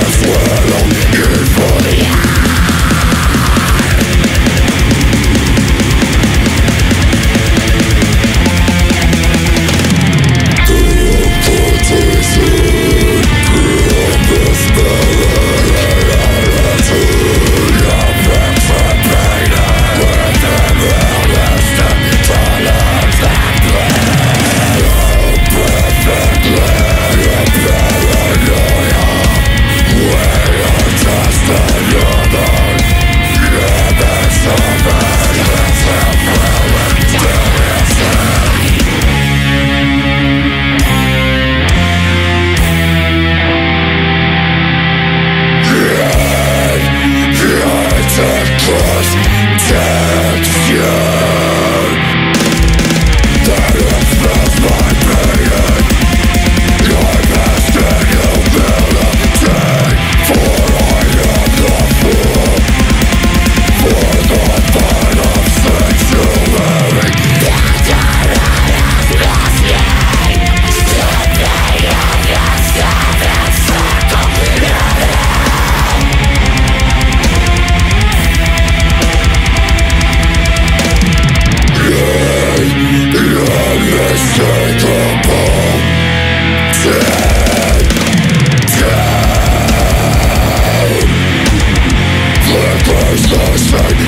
Death We'll satisfaction